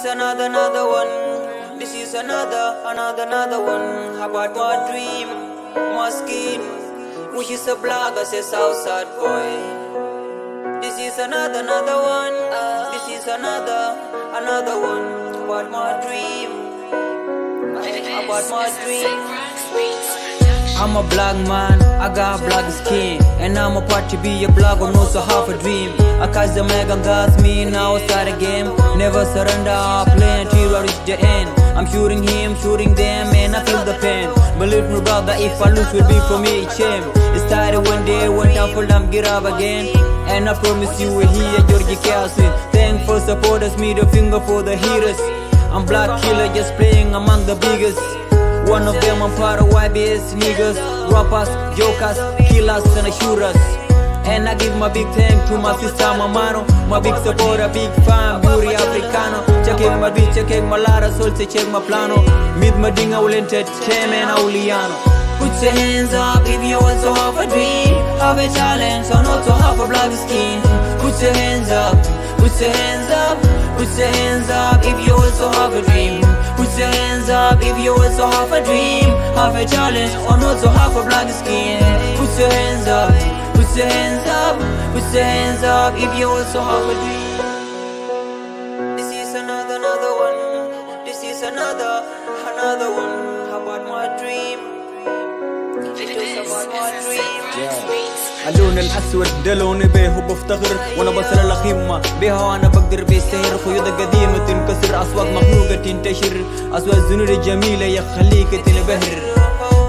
is another, another one. This is another, another, another one. About my dream, my skin. Which is a blog as a Southside boy. This is another, another one. This is another, another one. About my dream. About my dream. I'm a black man, I got black skin. And I'm a part to be a blog, I'm also half a dream. I catch the mega gas, me now start a game Never surrender, play until I reach the end. I'm shooting him, shooting them, and I feel the pain. Believe me brother, if I lose will be for me a shame. It started one day, went down for them, get up again. And I promise you we'll hear Georgie Kelson Thank for supporters, middle finger for the heroes. I'm black killer, just playing among the biggest one of them of YBS niggas, rappers, jokers, killers and shooters. And I give my big thank to my sister Mamano, my big supporter, big fan, beauty africano. Check my beat, check my lara, soul, check my plano. Mid my dinga will entertainment, Auliano. Put your hands up if you want to have a dream, have a challenge, or not to have a black skin. Put your hands up, put your hands up, put your hands up if you also have a dream. Put your hands up if you also have a dream Have a challenge or not to have a black skin Put your hands up, put your hands up Put your hands up if you also have a dream This is another, another one This is another, another one How about my dream اللون الاسود ده لوني بيه وبفتخر وأنا بصل القمة بيها وأنا بقدر بيستهر خيوط قديمة تنكسر اسواق مخلوقة تنتشر. اسواق الذنوب الجميلة يخليك تنبهر.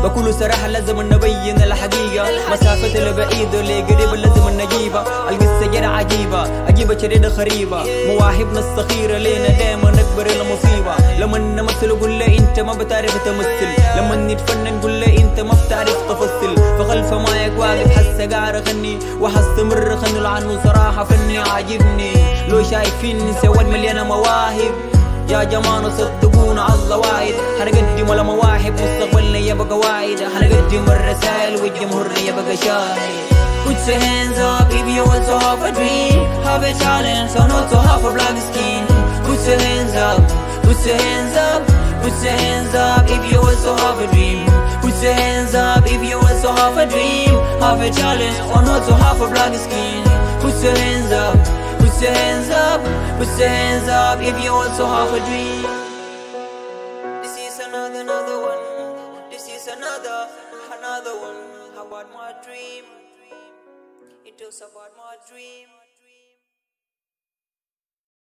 بكل صراحة لازم نبين الحقيقة. مسافة البعيدة قريبة لازم نجيبها القصة جرى عجيبة. عجيبة شديدة خريبة. مواهبنا الصغيرة لينا دايما نكبر المصيبة. لما نمثل قول له أنت ما بتعرف تمثل. لما نتفنن قول له أنت ما بتعرف تفصل. فخلف مايك واقف حس قاعد اغني وحستمر خنل عنه صراحة فني عاجبني. لو شايفيني سواد مليانة مواهب. يا جماعة صدقونا الله واحد حنقدم ولا مواهب مستقبلنا يبقى واحد حنقدم الرسائل والجمهور يبقى شاهد Put your hands up if you also have a dream Have a challenge or not to have a black skin Put your hands up, put your hands up Put your hands up if you also have a dream Put your hands up if you also have a dream Have a challenge or not to have a black skin Put your hands up, put your hands up Put your hands up if you also have a dream. This is another, another one. This is another, another one. About my dream? It was about my dream